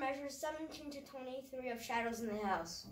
measures 17 to 23 of shadows in the house.